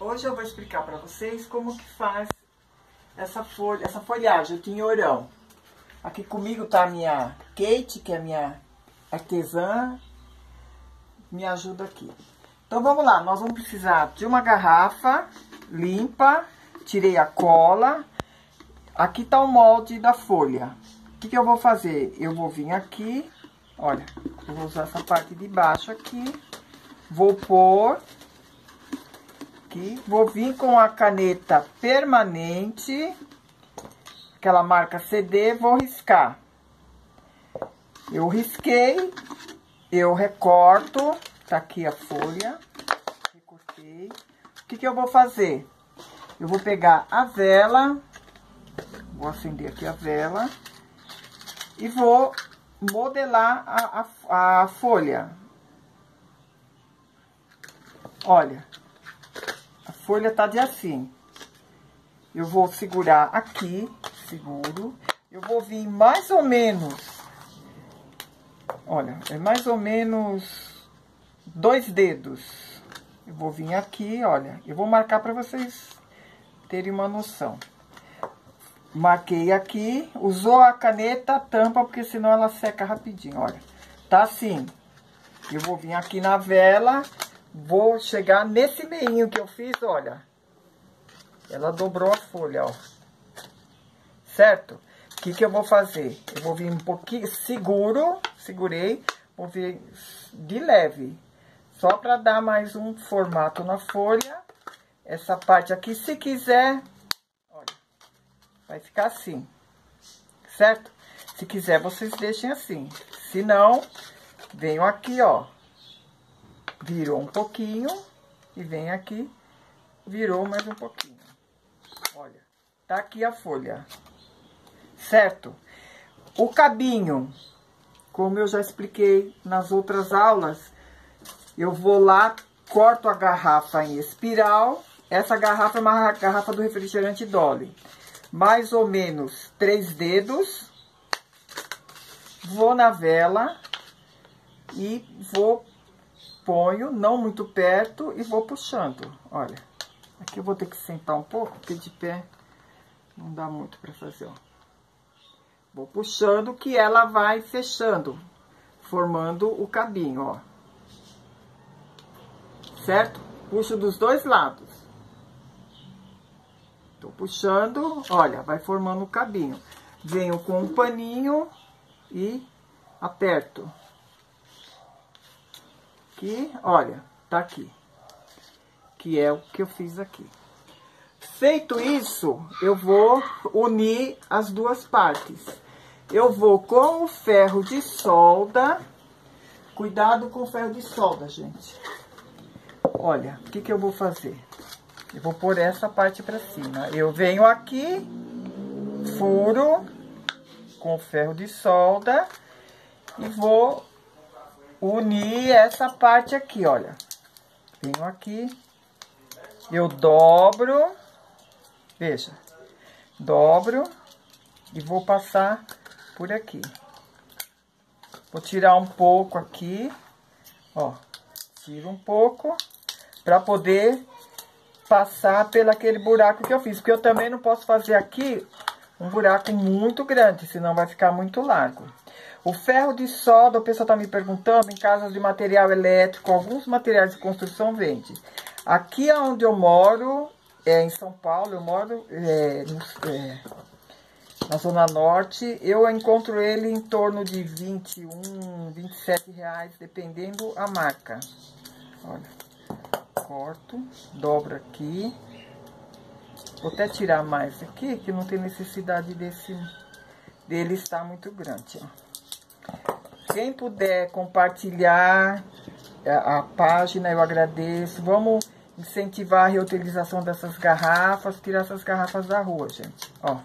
Hoje eu vou explicar para vocês como que faz essa folha, essa folhagem, o tinhorão. Aqui comigo tá a minha Kate, que é minha artesã, me ajuda aqui. Então vamos lá, nós vamos precisar de uma garrafa limpa, tirei a cola. Aqui tá o molde da folha. O que, que eu vou fazer? Eu vou vir aqui, olha, eu vou usar essa parte de baixo aqui, vou pôr aqui. Vou vir com a caneta permanente, aquela marca CD, vou riscar. Eu risquei, eu recorto, tá aqui a folha, recortei. O que que eu vou fazer? Eu vou pegar a vela, vou acender aqui a vela, e vou modelar a, a, a folha. Olha, folha tá de assim. Eu vou segurar aqui, seguro. Eu vou vir mais ou menos, olha, é mais ou menos dois dedos. Eu vou vir aqui, olha, eu vou marcar para vocês terem uma noção. Marquei aqui, usou a caneta, tampa, porque senão ela seca rapidinho, olha. Tá assim. Eu vou vir aqui na vela Vou chegar nesse meinho que eu fiz, olha. Ela dobrou a folha, ó. Certo? O que que eu vou fazer? Eu vou vir um pouquinho, seguro, segurei, vou vir de leve. Só para dar mais um formato na folha. Essa parte aqui, se quiser, olha, vai ficar assim. Certo? Se quiser, vocês deixem assim. Se não, venho aqui, ó virou um pouquinho e vem aqui, virou mais um pouquinho. Olha, tá aqui a folha, certo? O cabinho, como eu já expliquei nas outras aulas, eu vou lá, corto a garrafa em espiral. Essa garrafa é uma garrafa do refrigerante Dolly. Mais ou menos três dedos. Vou na vela e vou ponho, não muito perto, e vou puxando. Olha, aqui eu vou ter que sentar um pouco, porque de pé não dá muito pra fazer, ó. Vou puxando que ela vai fechando, formando o cabinho, ó. Certo? Puxo dos dois lados. Tô puxando, olha, vai formando o cabinho. Venho com um paninho e aperto aqui, olha, tá aqui. Que é o que eu fiz aqui. Feito isso, eu vou unir as duas partes. Eu vou com o ferro de solda. Cuidado com o ferro de solda, gente. Olha, o que que eu vou fazer? Eu vou pôr essa parte pra cima. Eu venho aqui, furo com o ferro de solda e vou unir essa parte aqui, olha. Venho aqui, eu dobro, veja, dobro e vou passar por aqui. Vou tirar um pouco aqui, ó, tiro um pouco, pra poder passar pelo aquele buraco que eu fiz. Porque eu também não posso fazer aqui um buraco muito grande, senão vai ficar muito largo. O ferro de solda, o pessoal está me perguntando, em casas de material elétrico, alguns materiais de construção vende. Aqui onde eu moro, é em São Paulo, eu moro é, é, na Zona Norte, eu encontro ele em torno de 21, 27 reais, dependendo a marca. Olha, corto, dobro aqui. Vou até tirar mais aqui, que não tem necessidade desse, dele estar muito grande, ó. Quem puder compartilhar a, a página, eu agradeço. Vamos incentivar a reutilização dessas garrafas, tirar essas garrafas da rua, gente. Ó,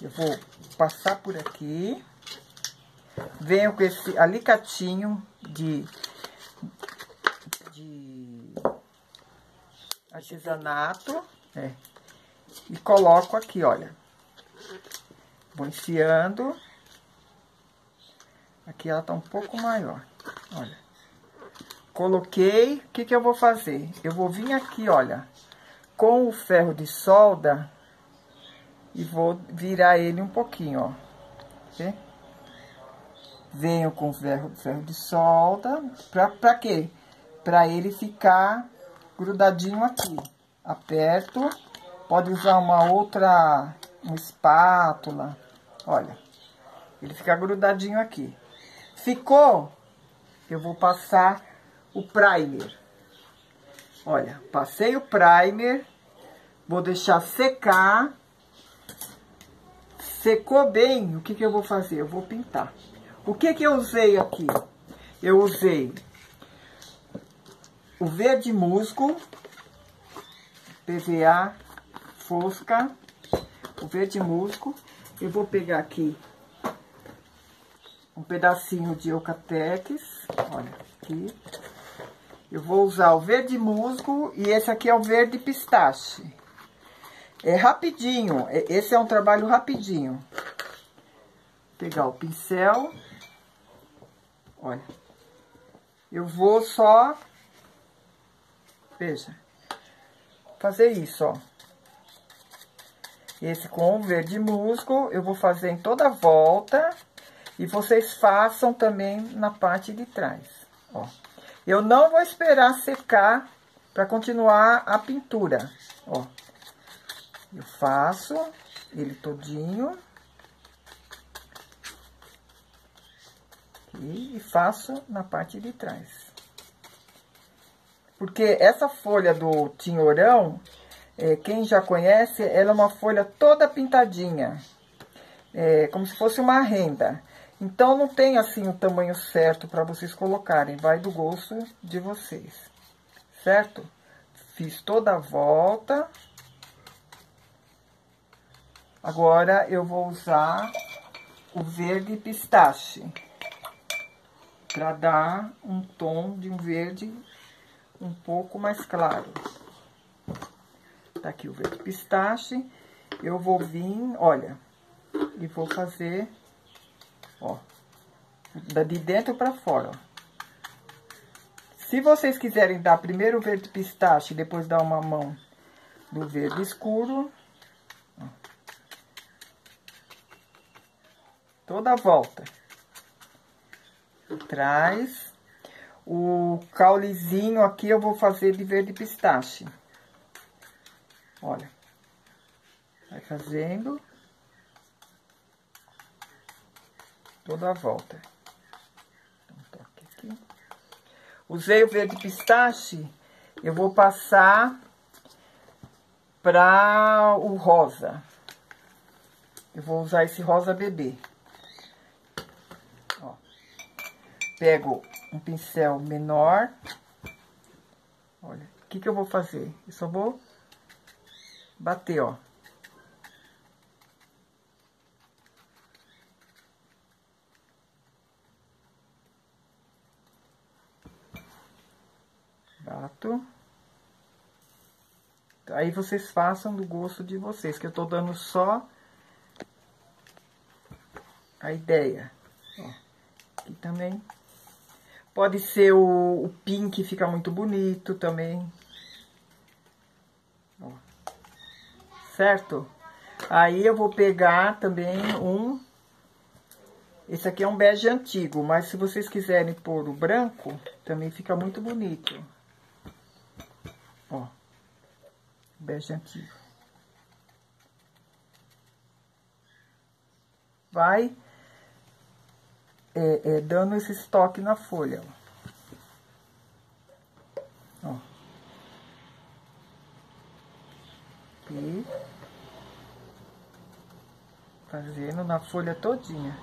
eu vou passar por aqui. Venho com esse alicatinho de, de artesanato, é, e coloco aqui, olha. Vou enfiando. Aqui ela tá um pouco maior. Olha. Coloquei, o que que eu vou fazer? Eu vou vir aqui, olha, com o ferro de solda e vou virar ele um pouquinho, ó. Okay? Venho com ferro, ferro de solda, pra, pra quê? Pra ele ficar grudadinho aqui. Aperto, pode usar uma outra, uma espátula, olha. Ele fica grudadinho aqui. Ficou, eu vou passar o primer. Olha, passei o primer, vou deixar secar. Secou bem, o que que eu vou fazer? Eu vou pintar. O que que eu usei aqui? Eu usei o verde musgo, PVA fosca, o verde musgo. Eu vou pegar aqui um pedacinho de eucatex, olha, aqui. Eu vou usar o verde musgo e esse aqui é o verde pistache. É rapidinho, é, esse é um trabalho rapidinho. Vou pegar o pincel, olha. Eu vou só, veja, fazer isso, ó. Esse com o verde musgo, eu vou fazer em toda a volta e vocês façam também na parte de trás, ó. Eu não vou esperar secar para continuar a pintura, ó. Eu faço ele todinho. e faço na parte de trás. Porque essa folha do tinhorão, é, quem já conhece, ela é uma folha toda pintadinha. É, como se fosse uma renda. Então, não tem assim o tamanho certo para vocês colocarem, vai do gosto de vocês, certo? Fiz toda a volta. Agora, eu vou usar o verde pistache, para dar um tom de um verde um pouco mais claro. Tá aqui o verde pistache. Eu vou vir, olha, e vou fazer ó. De dentro pra fora, ó. Se vocês quiserem dar primeiro o verde pistache e depois dar uma mão do verde escuro, ó. toda a volta. Atrás. O caulezinho aqui eu vou fazer de verde pistache. Olha. Vai fazendo. Toda a volta. Então, aqui. Usei o verde pistache, eu vou passar para o rosa. Eu vou usar esse rosa bebê. Ó. Pego um pincel menor. Olha, o que que eu vou fazer? Eu só vou bater, ó. Bato. Aí vocês façam do gosto de vocês, que eu tô dando só a ideia. Ó, aqui também. Pode ser o, o pink, fica muito bonito também. Ó. Certo? Aí eu vou pegar também um esse aqui é um bege antigo, mas se vocês quiserem pôr o branco, também fica muito bonito. Ó, bege antigo. Vai é, é, dando esse estoque na folha, ó. E fazendo na folha todinha.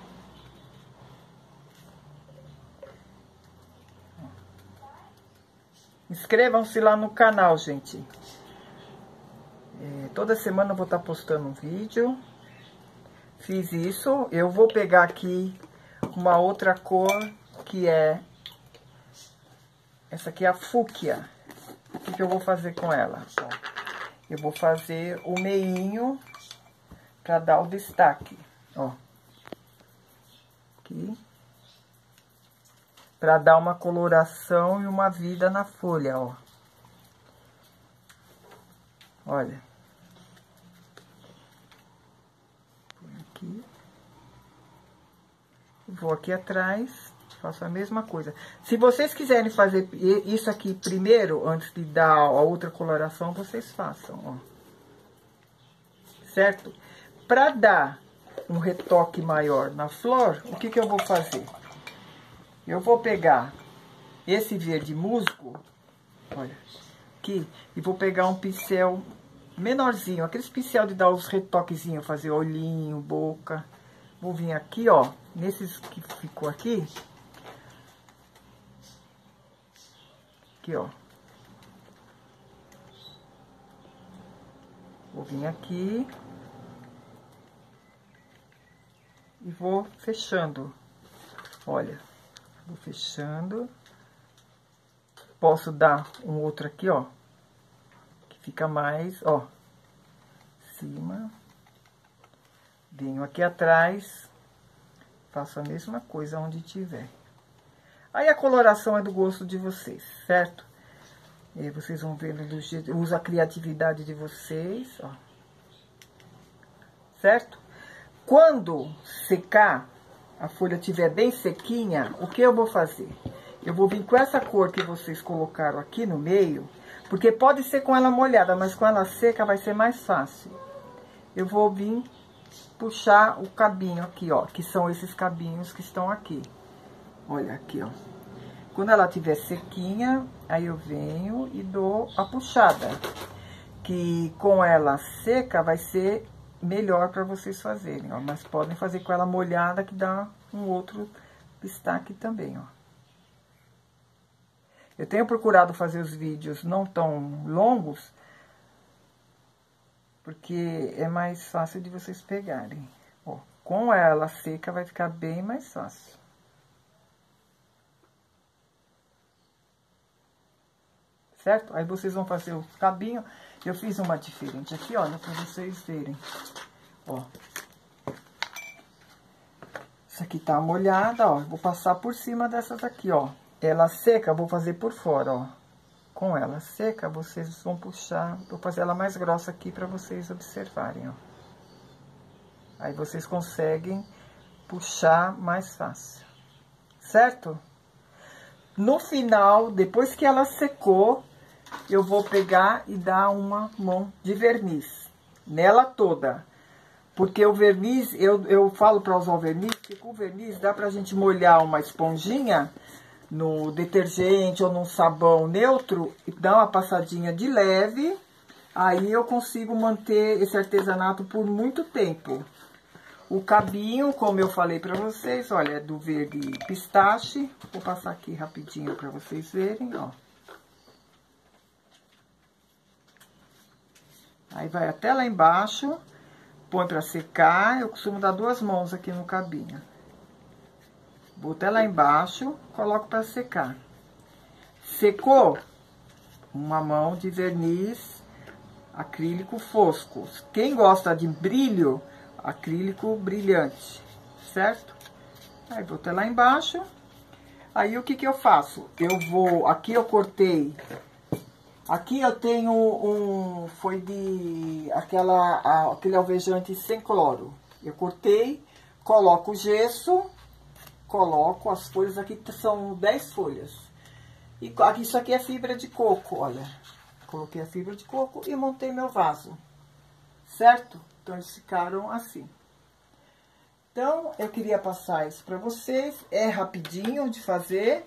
Inscrevam-se lá no canal, gente. É, toda semana eu vou estar tá postando um vídeo. Fiz isso. Eu vou pegar aqui uma outra cor, que é... Essa aqui é a fúcsia. O que, que eu vou fazer com ela? eu vou fazer o meinho para dar o destaque, ó. Aqui. Pra dar uma coloração e uma vida na folha, ó. Olha. Aqui. Vou aqui atrás, faço a mesma coisa. Se vocês quiserem fazer isso aqui primeiro, antes de dar a outra coloração, vocês façam, ó. Certo? Pra dar um retoque maior na flor, o que que eu vou fazer? Eu vou pegar esse verde musgo, olha, aqui, e vou pegar um pincel menorzinho, aqueles pincel de dar os retoquezinhos, fazer olhinho, boca. Vou vir aqui, ó, nesses que ficou aqui. Aqui, ó. Vou vir aqui. E vou fechando. Olha, vou fechando. Posso dar um outro aqui, ó. Fica mais, ó. Cima. Venho aqui atrás. Faço a mesma coisa onde tiver. Aí a coloração é do gosto de vocês, certo? E vocês vão vendo do jeito, usa a criatividade de vocês, ó. Certo? Quando secar, a folha estiver bem sequinha, o que eu vou fazer? Eu vou vir com essa cor que vocês colocaram aqui no meio, porque pode ser com ela molhada, mas com ela seca vai ser mais fácil. Eu vou vir puxar o cabinho aqui, ó, que são esses cabinhos que estão aqui. Olha aqui, ó. Quando ela estiver sequinha, aí eu venho e dou a puxada. Que com ela seca vai ser melhor para vocês fazerem, ó. Mas podem fazer com ela molhada que dá um outro destaque também, ó. Eu tenho procurado fazer os vídeos não tão longos, porque é mais fácil de vocês pegarem. Ó, com ela seca vai ficar bem mais fácil. Certo? Aí vocês vão fazer o cabinho. Eu fiz uma diferente aqui, olha, pra vocês verem. Ó. Essa aqui tá molhada, ó. Vou passar por cima dessas aqui, ó. Ela seca, vou fazer por fora, ó. Com ela seca, vocês vão puxar... Vou fazer ela mais grossa aqui pra vocês observarem, ó. Aí vocês conseguem puxar mais fácil. Certo? No final, depois que ela secou, eu vou pegar e dar uma mão de verniz nela toda. Porque o verniz, eu, eu falo para usar o verniz, que com o verniz dá pra gente molhar uma esponjinha no detergente ou num sabão neutro e dar uma passadinha de leve, aí eu consigo manter esse artesanato por muito tempo. O cabinho, como eu falei para vocês, olha, é do verde pistache. Vou passar aqui rapidinho para vocês verem, ó. Aí vai até lá embaixo, põe para secar. Eu costumo dar duas mãos aqui no cabinho. Até lá embaixo, coloco para secar. Secou, uma mão de verniz acrílico fosco. Quem gosta de brilho, acrílico brilhante, certo? Aí, até lá embaixo. Aí, o que que eu faço? Eu vou... Aqui eu cortei... Aqui eu tenho um... Foi de... Aquela, aquele alvejante sem cloro. Eu cortei, coloco o gesso coloco as folhas aqui, são 10 folhas. E aqui, isso aqui é fibra de coco, olha. Coloquei a fibra de coco e montei meu vaso, certo? Então, eles ficaram assim. Então, eu queria passar isso para vocês. É rapidinho de fazer.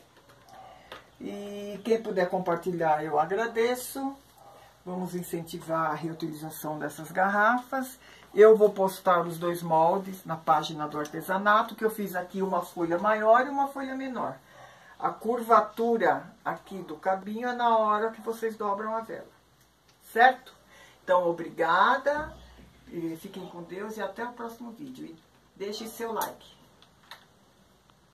E quem puder compartilhar, eu agradeço. Vamos incentivar a reutilização dessas garrafas. Eu vou postar os dois moldes na página do artesanato, que eu fiz aqui uma folha maior e uma folha menor. A curvatura aqui do cabinho é na hora que vocês dobram a vela, certo? Então, obrigada, fiquem com Deus e até o próximo vídeo. Deixe seu like.